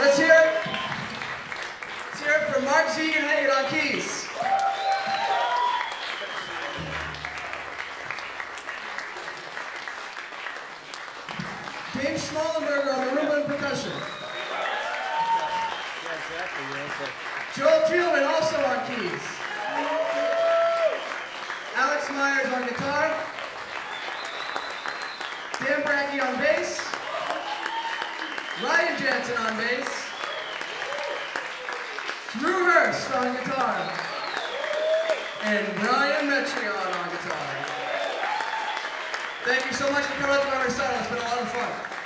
Let's hear it. Let's hear it from Marc Ziegenhagen on keys. Drew Hurst on guitar. And Brian Metrion on guitar. Thank you so much for coming out to my recital. It's been a lot of fun.